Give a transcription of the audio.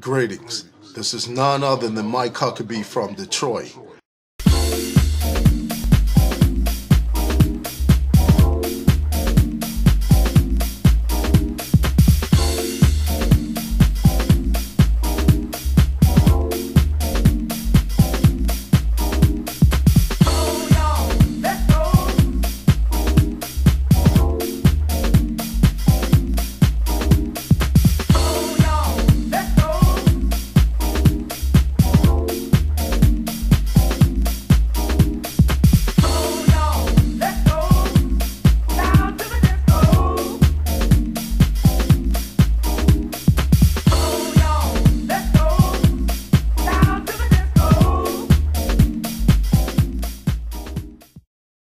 Greetings. This is none other than Mike Huckabee from Detroit.